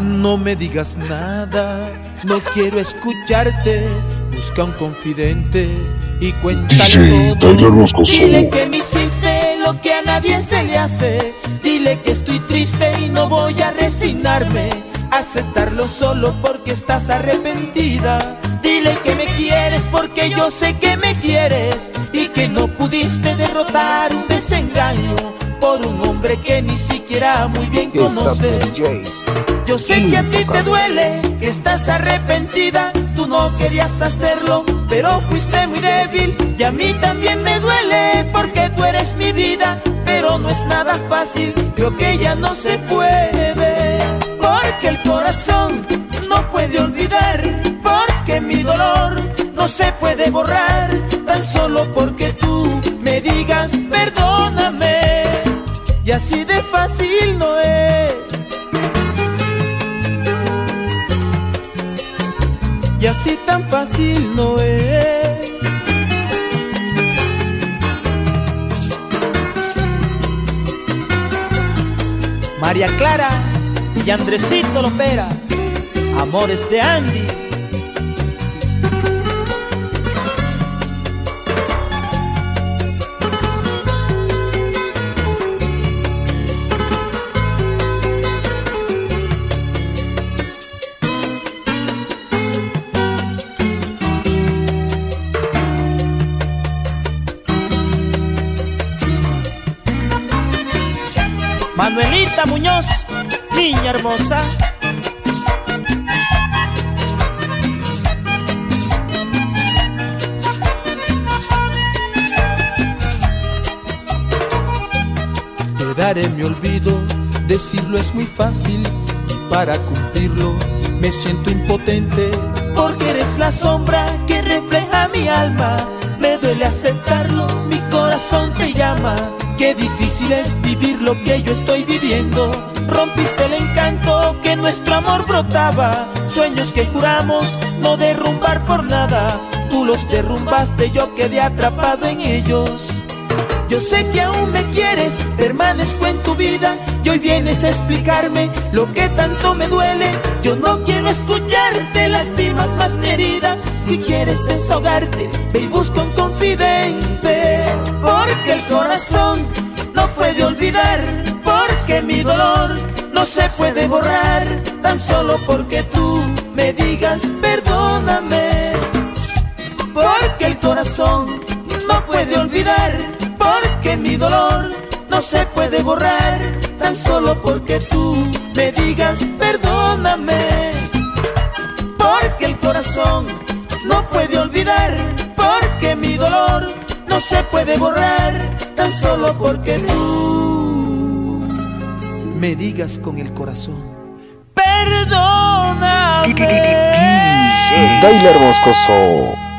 No me digas nada, no quiero escucharte. Busca un confidente y cuéntale todo. Dile que me hiciste lo que a nadie se le hace. Dile que estoy triste y no voy a resignarme. Aceptarlo solo porque estás arrepentida. Dile que me quieres porque yo sé que me quieres y que no pudiste derrotar un desengaño por un hombre que ni siquiera muy bien conoces. Yo sé que a ti te duele, que estás arrepentida, tú no querías hacerlo, pero fuiste muy débil y a mí también me duele porque tú eres mi vida, pero no es nada fácil, creo que ya no se puede, porque el corazón no puede olvidar, mi dolor no se puede borrar, tan solo porque tú me digas perdóname y así de fácil no es. Y así tan fácil no es. María Clara y Andresito Lopera, amores de Andy. Manuelita Muñoz, niña hermosa. Te daré mi olvido, decirlo es muy fácil y para cumplirlo me siento impotente porque eres la sombra que refleja mi alma. Me duele aceptarlo, mi corazón te llama Qué difícil es vivir lo que yo estoy viviendo. Rompiste el encanto que nuestro amor brotaba. Sueños que juramos no derrumbar por nada. Tú los derrumbaste, yo quedé atrapado en ellos. Yo sé que aún me quieres, permanezco en tu vida y hoy vienes a explicarme lo que tanto me duele. Yo no quiero escucharte, lastimas más mi. Si quieres desahogarte, ve y busca un confidente. Porque el corazón no puede olvidar, porque mi dolor no se puede borrar, tan solo porque tú me digas perdóname. Porque el corazón no puede olvidar porque mi dolor no se puede borrar, tan solo porque tú me digas perdóname. Porque el corazón no puede olvidar, porque mi dolor no se puede borrar, tan solo porque tú me digas con el corazón. Perdóname. Tyler Moscoso.